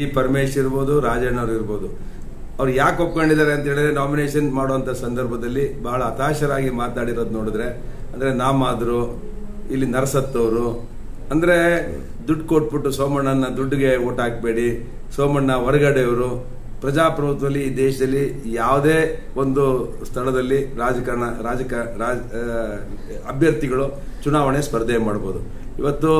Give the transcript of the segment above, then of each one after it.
ಈ ಪರಮೇಶ್ ಇರ್ಬೋದು, ರಾಜಣ್ಣವ್ರು ಇರ್ಬೋದು. ಅವ್ರು ಯಾಕೆ ಒಪ್ಕೊಂಡಿದ್ದಾರೆ ಅಂತ ಹೇಳಿದ್ರೆ ನಾಮಿನೇಷನ್ ಮಾಡುವಂತ ಸಂದರ್ಭದಲ್ಲಿ ಬಹಳ ಹತಾಶರಾಗಿ ಮಾತಾಡಿರೋದು ನೋಡಿದ್ರೆ, ಅಂದ್ರೆ ನಾಮಾದ್ರು, ಇಲ್ಲಿ ನರಸತ್ತವರು, ಅಂದ್ರೆ ದುಡ್ಡು ಕೊಟ್ಬಿಟ್ಟು ಸೋಮಣ್ಣನ ದುಡ್ಡಿಗೆ ಓಟ್ ಹಾಕ್ಬೇಡಿ, ಸೋಮಣ್ಣ ಹೊರಗಡೆಯವರು. ಪ್ರಜಾಪ್ರಭುತ್ವದಲ್ಲಿ ಈ ದೇಶದಲ್ಲಿ ಯಾವುದೇ ಒಂದು ಸ್ಥಳದಲ್ಲಿ ರಾಜಕಾರಣ, ರಾಜಕ, ರಾಜ ಅಭ್ಯರ್ಥಿಗಳು ಚುನಾವಣೆ ಸ್ಪರ್ಧೆ ಮಾಡ್ಬೋದು. ಇವತ್ತು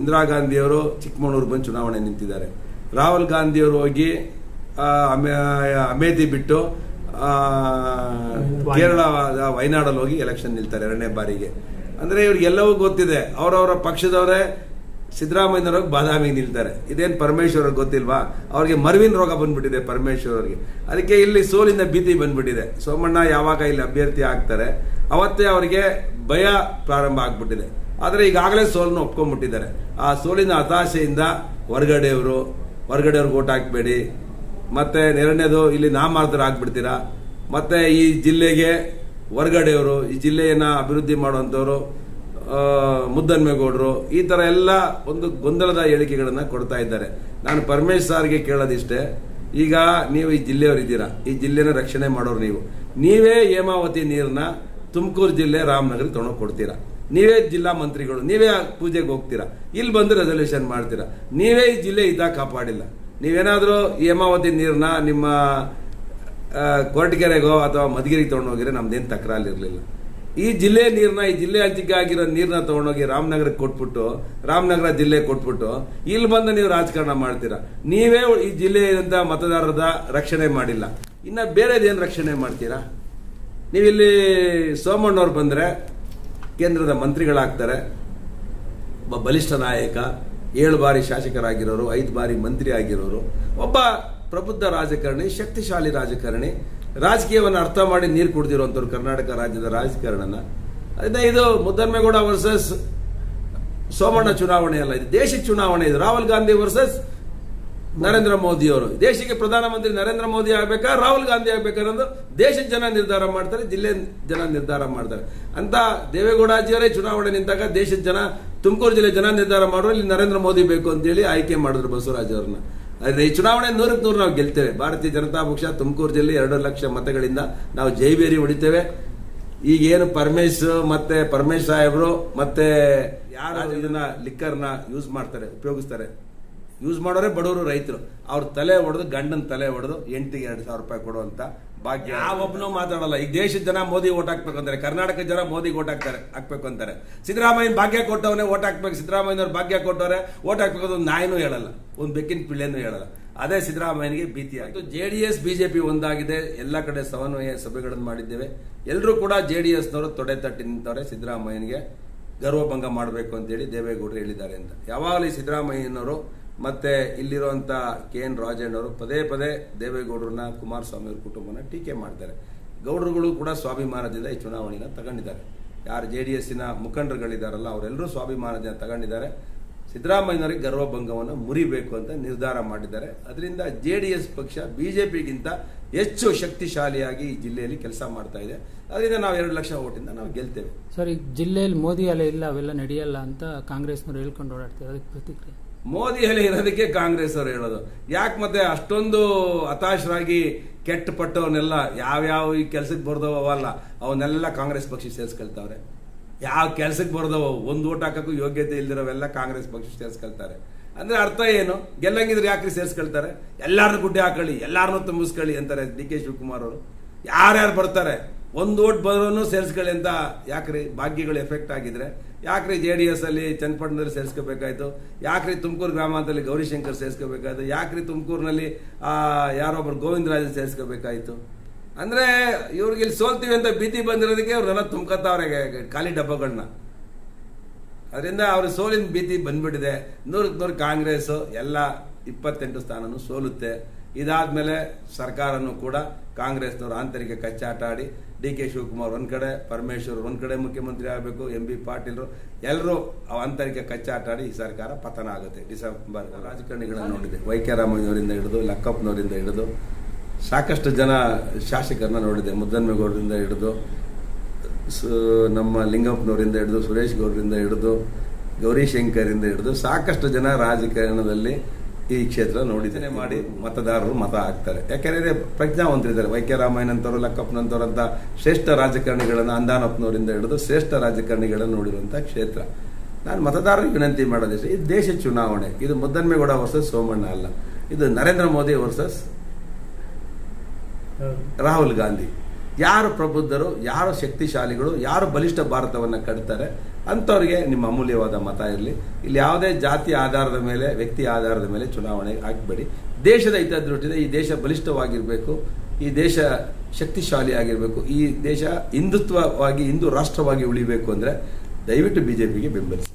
ಇಂದಿರಾ ಗಾಂಧಿಯವರು ಚಿಕ್ಕಮಗಳೂರು ಬಂದು ಚುನಾವಣೆ ನಿಂತಿದ್ದಾರೆ. ರಾಹುಲ್ ಗಾಂಧಿಯವರು ಹೋಗಿ ಆ, ಅಮೇ- ಅಮೇಥಿ ಬಿಟ್ಟು ಆ, ಕೇರಳ ವಯನಾಡಲ್ಲಿ ಹೋಗಿ ಎಲೆಕ್ಷನ್ ನಿಲ್ತಾರೆ ಎರಡನೇ ಬಾರಿಗೆ. ಅಂದ್ರೆ ಇವ್ರಿಗೆಲ್ಲವೂ ಗೊತ್ತಿದೆ. ಅವರವರ ಪಕ್ಷದವರೇ ಸಿದ್ದರಾಮಯ್ಯನವ್ರಿಗೆ ಬಾದಾಮಿಗೆ ನಿಲ್ತಾರೆ. ಇದೇನು ಪರಮೇಶ್ವರ್ ಅವ್ರಿಗೆ ಗೊತ್ತಿಲ್ವಾ? ಅವ್ರಿಗೆ ಮರ್ವಿನ್ ರೋಗ ಬಂದ್ಬಿಟ್ಟಿದೆ ಪರಮೇಶ್ವರ್ ಅವ್ರಿಗೆ ಅದಕ್ಕೆ ಇಲ್ಲಿ ಸೋಲಿನ ಭೀತಿ ಬಂದ್ಬಿಟ್ಟಿದೆ. ಸೋಮಣ್ಣ ಯಾವಾಗ ಇಲ್ಲಿ ಅಭ್ಯರ್ಥಿ ಆಗ್ತಾರೆ? ಅವತ್ತೇ ಅವರಿಗೆ ಭಯ ಪ್ರಾರಂಭ ಆಗ್ಬಿಟ್ಟಿದೆ. ಆದ್ರೆ ಈಗಾಗಲೇ ಸೋಲನ್ನು ಒಪ್ಕೊಂಡ್ಬಿಟ್ಟಿದ್ದಾರೆ. ಆ ಸೋಲಿನ ಹತಾಶೆಯಿಂದ ಹೊರಗಡೆಯವರು ಹೊರಗಡೆಯವ್ರಿಗೆ ಓಟ್ ಹಾಕ್ಬೇಡಿ. ಮತ್ತೆ ಎರಡನೇದು, ಇಲ್ಲಿ ನಾಮಾರ್ಧರ ಆಗ್ಬಿಡ್ತೀರಾ? ಮತ್ತೆ ಈ ಜಿಲ್ಲೆಗೆ ಹೊರಗಡೆಯವರು, ಈ ಜಿಲ್ಲೆಯನ್ನ ಅಭಿವೃದ್ಧಿ ಮಾಡುವಂತವರು ಮುದ್ದನ್ಮೇಗೌಡರು ಈ ತರ ಎಲ್ಲ ಒಂದು ಗೊಂದಲದ ಹೇಳಿಕೆಗಳನ್ನ ಕೊಡ್ತಾ ಇದ್ದಾರೆ. ನಾನು ಪರಮೇಶ್ ಸಾರ್ಗೆ ಕೇಳೋದಿಷ್ಟೇ, ಈಗ ನೀವು ಈ ಜಿಲ್ಲೆಯವರಿದ್ದೀರಾ ಈ ಜಿಲ್ಲೆನ ರಕ್ಷಣೆ ಮಾಡೋರು ನೀವು. ನೀವೇ ಹೇಮಾವತಿ ನೀರನ್ನ ತುಮಕೂರು ಜಿಲ್ಲೆ ರಾಮನಗರ ತೊಗೊಂಡು ಕೊಡ್ತೀರಾ? ನೀವೇ ಜಿಲ್ಲಾ ಮಂತ್ರಿಗಳು, ನೀವೇ ಪೂಜೆಗೆ ಹೋಗ್ತೀರಾ? ಇಲ್ಲಿ ಬಂದು ರೆಸಲ್ಯೂಷನ್ ಮಾಡ್ತೀರಾ? ನೀವೇ ಈ ಜಿಲ್ಲೆ ಇದ್ದ ಕಾಪಾಡಿಲ್ಲ. ನೀವೇನಾದರೂ ಹೇಮಾವತಿ ನೀರನ್ನ ನಿಮ್ಮ ಕೊರಟಗೆರೆಗೋ ಅಥವಾ ಮಧುಗಿರಿಗೆ ತಗೊಂಡೋಗಿದ್ರೆ ನಮ್ದೇನು ತಕರಾಲಿರಲಿಲ್ಲ ಈ ಜಿಲ್ಲೆ ನೀರನ್ನ, ಈ ಜಿಲ್ಲೆ ಹಂಚಿಕೆ ಆಗಿರೋ ನೀರನ್ನ ತೊಗೊಂಡೋಗಿ ರಾಮನಗರಕ್ಕೆ ಕೊಟ್ಬಿಟ್ಟು, ರಾಮನಗರ ಜಿಲ್ಲೆ ಕೊಟ್ಬಿಟ್ಟು, ಇಲ್ಲಿ ಬಂದು ನೀವು ರಾಜಕಾರಣ ಮಾಡ್ತೀರಾ? ನೀವೇ ಈ ಜಿಲ್ಲೆಯಿಂದ ಮತದಾರರ ರಕ್ಷಣೆ ಮಾಡಿಲ್ಲ. ಇನ್ನ ಬೇರೆದೇನು ರಕ್ಷಣೆ ಮಾಡ್ತೀರಾ? ನೀವಿಲ್ಲಿ ಸೋಮಣ್ಣವ್ರು ಬಂದ್ರೆ ಕೇಂದ್ರದ ಮಂತ್ರಿಗಳಾಗ್ತಾರೆ. ಒಬ್ಬ ಬಲಿಷ್ಠ ನಾಯಕ, ಏಳು ಬಾರಿ ಶಾಸಕರಾಗಿರೋರು, ಐದು ಬಾರಿ ಮಂತ್ರಿ ಆಗಿರೋರು. ಒಬ್ಬ ಪ್ರಬುದ್ಧ ರಾಜಕಾರಣಿ, ಶಕ್ತಿಶಾಲಿ ರಾಜಕಾರಣಿ. ರಾಜಕೀಯವನ್ನು ಅರ್ಥ ಮಾಡಿ ನೀರು ಕುಡ್ದಿರುವಂತವ್ರು ಕರ್ನಾಟಕ ರಾಜ್ಯದ ರಾಜಕಾರಣನ. ಅದನ್ನ ಇದು ಮುದ್ದನ್ಮೇಗೌಡ ವರ್ಸಸ್ ಸೋಮಣ್ಣ ಚುನಾವಣೆ ಅಲ್ಲ, ಇದು ದೇಶ ಚುನಾವಣೆ ಇದು. ರಾಹುಲ್ ಗಾಂಧಿ ವರ್ಸಸ್ ನರೇಂದ್ರ ಮೋದಿ ಅವರು ದೇಶಕ್ಕೆ ಪ್ರಧಾನಮಂತ್ರಿ ನರೇಂದ್ರ ಮೋದಿ ಆಗ್ಬೇಕಾ, ರಾಹುಲ್ ಗಾಂಧಿ ಆಗ್ಬೇಕಾ ಅನ್ನೋದು ದೇಶದ ಜನ ನಿರ್ಧಾರ ಮಾಡ್ತಾರೆ, ಜಿಲ್ಲೆ ಜನ ನಿರ್ಧಾರ ಮಾಡ್ತಾರೆ. ಅಂತ ದೇವೇಗೌಡಾಜಿಯವರೇ ಚುನಾವಣೆ ನಿಂತಾಗ ದೇಶದ ಜನ, ತುಮಕೂರು ಜಿಲ್ಲೆ ಜನ ನಿರ್ಧಾರ ಮಾಡೋರು ಇಲ್ಲಿ ನರೇಂದ್ರ ಮೋದಿ ಬೇಕು ಅಂತೇಳಿ ಆಯ್ಕೆ ಮಾಡಿದ್ರು ಬಸವರಾಜ್ ಅವ್ರನ್ನ. ಅದೇ ಈ ಚುನಾವಣೆ ನೂರಕ್ಕೆ ನೂರು ನಾವು ಗೆಲ್ತೇವೆ. ಭಾರತೀಯ ಜನತಾ ಪಕ್ಷ ತುಮಕೂರು ಜಿಲ್ಲೆ ಎರಡು ಲಕ್ಷ ಮತಗಳಿಂದ ನಾವು ಜೈಬೇರಿ ಹೊಡಿತೇವೆ. ಈಗೇನು ಪರಮೇಶ್ ಮತ್ತೆ ಪರಮೇಶ್ ಸಾಹೇಬ್ರು ಮತ್ತೆ ಯಾರು ಇದನ್ನ ಲಿಕ್ಕರ್ನ ಯೂಸ್ ಮಾಡ್ತಾರೆ, ಉಪಯೋಗಿಸ್ತಾರೆ? ಯೂಸ್ ಮಾಡೋರೆ ಬಡವರು ರೈತರು. ಅವ್ರ ತಲೆ ಹೊಡೆದು ಗಂಡನ ತಲೆ ಹೊಡೆದು ಎಂಟಿಗೆ ಎರಡು ಸಾವಿರ ರೂಪಾಯಿ ಕೊಡುವಂತ ಭಾಗ್ಯ. ಯಾವೊಬ್ಬನು ಮಾತಾಡಲ್ಲ. ಈ ದೇಶದ ಜನ ಮೋದಿ ಓಟ್ ಹಾಕ್ಬೇಕು ಅಂತಾರೆ. ಕರ್ನಾಟಕ ಜನ ಮೋದಿಗೆ ಓಟ್ ಹಾಕ್ತಾರೆ ಹಾಕ್ಬೇಕು ಅಂತಾರೆ. ಸಿದ್ದರಾಮಯ್ಯನ ಭಾಗ್ಯ ಕೊಟ್ಟವನೇ ಓಟ್ ಹಾಕ್ಬೇಕು. ಸಿದ್ದರಾಮಯ್ಯನವ್ರು ಭಾಗ್ಯ ಕೊಟ್ಟವ್ರೆ ಓಟ್ ಹಾಕ್ಬೇಕು ಅಂತ ಒಂದು ನಾಯಿನೂ ಹೇಳಲ್ಲ. ಒಂದು ಬೆಕ್ಕಿನ ಪಿಳ್ಳೆನೂ ಹೇಳಲ್ಲ. ಅದೇ ಸಿದ್ದರಾಮಯ್ಯನಿಗೆ ಭೀತಿ ಆಯಿತು ಜೆ ಡಿ ಎಸ್ ಬಿಜೆಪಿ ಒಂದಾಗಿದೆ. ಎಲ್ಲ ಕಡೆ ಸಮನ್ವಯ ಸಭೆಗಳನ್ನು ಮಾಡಿದ್ದೇವೆ. ಎಲ್ಲರೂ ಕೂಡ ಜೆ ಡಿ ಎಸ್ನವರು ತೊಡೆ ತಟ್ಟಿ ನಿಂತವ್ರೆ ಸಿದ್ದರಾಮಯ್ಯನಿಗೆ ಗರ್ವಭಂಗ ಮಾಡಬೇಕು ಅಂತೇಳಿ ದೇವೇಗೌಡರು ಹೇಳಿದ್ದಾರೆ ಅಂತ. ಯಾವಾಗಲೂ ಸಿದ್ದರಾಮಯ್ಯನವರು ಮತ್ತೆ ಇಲ್ಲಿರುವಂತ ಕೆ ಎನ್ ರಾಜಣ್ಣವರು ಪದೇ ಪದೇ ದೇವೇಗೌಡರನ್ನ ಕುಮಾರಸ್ವಾಮಿ ಅವ್ರ ಕುಟುಂಬನ ಟೀಕೆ ಮಾಡ್ತಾರೆ. ಗೌಡರುಗಳು ಕೂಡ ಸ್ವಾಭಿಮಾನದಿಂದ ಈ ಚುನಾವಣೆನ ತಗೊಂಡಿದ್ದಾರೆ. ಯಾರು ಜೆ ಡಿ ಎಸ್ಸಿನ ಮುಖಂಡರುಗಳಿದ್ದಾರಲ್ಲ, ಅವರೆಲ್ಲರೂ ಸ್ವಾಭಿಮಾನದಿಂದ ತಗೊಂಡಿದ್ದಾರೆ. ಸಿದ್ದರಾಮಯ್ಯನವರಿಗೆ ಗರ್ವಭಂಗವನ್ನು ಮುರಿಬೇಕು ಅಂತ ನಿರ್ಧಾರ ಮಾಡಿದ್ದಾರೆ. ಅದರಿಂದ ಜೆ ಡಿ ಎಸ್ ಪಕ್ಷ ಬಿಜೆಪಿಗಿಂತ ಹೆಚ್ಚು ಶಕ್ತಿಶಾಲಿಯಾಗಿ ಈ ಜಿಲ್ಲೆಯಲ್ಲಿ ಕೆಲಸ ಮಾಡ್ತಾ ಇದೆ. ಅದರಿಂದ ನಾವು ಎರಡು ಲಕ್ಷ ಓಟಿಂದ ನಾವು ಗೆಲ್ತೇವೆ. ಸರ್ ಈಗ ಜಿಲ್ಲೆಯಲ್ಲಿ ಮೋದಿ ಅಲೆ ಇಲ್ಲ, ಅವೆಲ್ಲ ನಡೆಯಲ್ಲ ಅಂತ ಕಾಂಗ್ರೆಸ್ನವ್ರು ಹೇಳ್ಕೊಂಡು ಓಡಾಡ್ತಾರೆ ಅದಕ್ಕೆ ಪ್ರತಿಕ್ರಿಯೆ. ಮೋದಿ ಹೇಳಿ ಇರೋದಕ್ಕೆ ಕಾಂಗ್ರೆಸ್ ಅವರು ಹೇಳೋದು. ಯಾಕೆ ಮತ್ತೆ ಅಷ್ಟೊಂದು ಹತಾಶರಾಗಿ ಕೆಟ್ಟ ಪಟ್ಟವನ್ನೆಲ್ಲ ಯಾವ್ಯಾವ ಈ ಕೆಲ್ಸಕ್ಕೆ ಬರ್ದವಲ್ಲ ಅವನ್ನೆಲ್ಲ ಕಾಂಗ್ರೆಸ್ ಪಕ್ಷ ಸೇರಿಸ್ಕೊಳ್ತಾವ್ರೆ. ಯಾವ ಕೆಲ್ಸಕ್ಕೆ ಬರ್ದವ, ಒಂದು ಓಟ್ ಹಾಕಕ್ಕೂ ಯೋಗ್ಯತೆ ಇಲ್ದಿರೋವೆಲ್ಲ ಕಾಂಗ್ರೆಸ್ ಪಕ್ಷ ಸೇರಿಸ್ಕೊಳ್ತಾರೆ. ಅಂದ್ರೆ ಅರ್ಥ ಏನು? ಗೆಲ್ಲಂಗಿದ್ರೆ ಯಾಕ್ರಿ ಸೇರಿಸ್ಕೊಳ್ತಾರೆ? ಎಲ್ಲಾರನ್ನೂ ಗುಡ್ಡೆ ಹಾಕೊಳ್ಳಿ ಎಲ್ಲಾರನ್ನೂ ತುಂಬಿಸ್ಕೊಳ್ಳಿ ಅಂತಾರೆ ಡಿ ಕೆ ಶಿವಕುಮಾರ್ ಅವರು. ಯಾರ್ಯಾರು ಬರ್ತಾರೆ? ಒಂದು ಓಟ್ ಬರೋನು ಸೇರಿಸ್ಕೊಳ್ಳಿ ಅಂತ ಯಾಕ್ರಿ ಭಾಗ್ಯಗಳು ಎಫೆಕ್ಟ್ ಆಗಿದ್ರೆ? ಯಾಕ್ರಿ ಜೆ ಡಿ ಎಸ್ ಅಲ್ಲಿ ಚನ್ನಪಟ್ಟಣದಲ್ಲಿ ಸೇರಿಸ್ಕೋಬೇಕಾಯ್ತು? ಯಾಕ್ರಿ ತುಮಕೂರು ಗ್ರಾಮಾಂತರದಲ್ಲಿ ಗೌರಿಶಂಕರ್ ಸೇರಿಸ್ಕೋಬೇಕಾಯ್ತು? ಯಾಕ್ರಿ ತುಮಕೂರಿನಲ್ಲಿ, ಆ ಗೋವಿಂದ ಗೋವಿಂದರಾಜ್ ಸೇರಿಸ್ಕೋಬೇಕಾಯ್ತು? ಅಂದ್ರೆ ಇವ್ರಿಗೆ ಇಲ್ಲಿ ಸೋಲ್ತೀವಿ ಅಂತ ಭೀತಿ ಬಂದಿರೋದಕ್ಕೆ ಅವ್ರನ್ನೆಲ್ಲ ತುಂಬ್ಕೊತಾವ್ರೆ ಖಾಲಿ ಡಬ್ಬಗಳನ್ನ. ಅದರಿಂದ ಅವ್ರ ಸೋಲಿನ ಭೀತಿ ಬಂದ್ಬಿಟ್ಟಿದೆ. ನೂರಕ್ಕೆ ನೂರು ಕಾಂಗ್ರೆಸ್ ಎಲ್ಲ ಇಪ್ಪತ್ತೆಂಟು ಸ್ಥಾನನೂ ಸೋಲುತ್ತೆ. ಇದಾದ್ಮೇಲೆ ಸರ್ಕಾರನೂ ಕೂಡ ಕಾಂಗ್ರೆಸ್ನವರು ಆಂತರಿಕ ಕಚ್ಚಾಟ ಆಡಿ ಡಿ ಕೆ ಶಿವಕುಮಾರ್ ಒಂದು ಕಡೆ, ಪರಮೇಶ್ವರ್ ಒಂದು ಕಡೆ ಮುಖ್ಯಮಂತ್ರಿ ಆಗಬೇಕು, ಎಂ ಬಿ ಪಾಟೀಲ್ರು ಎಲ್ಲರೂ ಆಂತರಿಕ ಕಚ್ಚಾಟ ಆಡಿ ಈ ಸರ್ಕಾರ ಪತನ ಆಗುತ್ತೆ. ಡಿಸೆಂಬರ್ ರಾಜಕಾರಣಿಗಳನ್ನು ನೋಡಿದೆ. ವೈ ಕೆ ರಾಮಯ್ಯನವರಿಂದ ಹಿಡಿದು, ಲಕ್ಕಪ್ಪನವರಿಂದ ಹಿಡಿದು, ಸಾಕಷ್ಟು ಜನ ಶಾಸಕರನ್ನ ನೋಡಿದೆ. ಮುದ್ದನ್ಮೇಗೌಡರಿಂದ ಹಿಡಿದು ನಮ್ಮ ಲಿಂಗಪ್ಪನವರಿಂದ ಹಿಡಿದು ಸುರೇಶ್ ಗೌಡರಿಂದ ಹಿಡಿದು, ಗೌರಿಶಂಕರಿಂದ ಹಿಡಿದು, ಸಾಕಷ್ಟು ಜನ ರಾಜಕಾರಣದಲ್ಲಿ ಈ ಕ್ಷೇತ್ರ ನೋಡಿದ್ದೇನೆ ಮಾಡಿ ಮತದಾರರು ಮತ ಹಾಕ್ತಾರೆ. ಯಾಕೆಂದರೆ ಪ್ರಜ್ಞಾವಂತರಿದ್ದಾರೆ. ವೈ ಕೆ ರಾಮಯ್ಯನಂತವರು ಲಕ್ಕಪ್ಪನಂತವರಂತ ಶ್ರೇಷ್ಠ ರಾಜಕಾರಣಿಗಳನ್ನು ಅಂದಾನಪ್ಪನವರಿಂದ ಹಿಡಿದು ಶ್ರೇಷ್ಠ ರಾಜಕಾರಣಿಗಳನ್ನು ನೋಡಿರುವಂಥ ಕ್ಷೇತ್ರ. ನಾನು ಮತದಾರರಿಗೆ ವಿನಂತಿ ಮಾಡೋದಿಷ್ಟೇ ಇದು ದೇಶ ಚುನಾವಣೆ. ಇದು ಮುದ್ದನ್ಮೇಗೌಡ ವರ್ಸಸ್ ಸೋಮಣ್ಣ ಅಲ್ಲ. ಇದು ನರೇಂದ್ರ ಮೋದಿ ವರ್ಸಸ್ ರಾಹುಲ್ ಗಾಂಧಿ. ಯಾರು ಪ್ರಬುದ್ಧರು, ಯಾರು ಶಕ್ತಿಶಾಲಿಗಳು, ಯಾರು ಬಲಿಷ್ಠ ಭಾರತವನ್ನು ಕಟ್ತಾರೆ, ಅಂಥವ್ರಿಗೆ ನಿಮ್ಮ ಅಮೂಲ್ಯವಾದ ಮತ ಇರಲಿ. ಇಲ್ಲಿ ಯಾವುದೇ ಜಾತಿ ಆಧಾರದ ಮೇಲೆ, ವ್ಯಕ್ತಿ ಆಧಾರದ ಮೇಲೆ ಚುನಾವಣೆ ಹಾಕಬೇಡಿ ದೇಶದ ಹಿತದೃಷ್ಟಿದೆ ಈ ದೇಶ ಬಲಿಷ್ಠವಾಗಿರಬೇಕು, ಈ ದೇಶ ಶಕ್ತಿಶಾಲಿ ಆಗಿರಬೇಕು, ಈ ದೇಶ ಹಿಂದುತ್ವವಾಗಿ, ಹಿಂದೂ ರಾಷ್ಟ್ರವಾಗಿ ಉಳಿಬೇಕು ಅಂದರೆ ದಯವಿಟ್ಟು ಬಿಜೆಪಿಗೆ ಬೆಂಬಲಿಸಿ.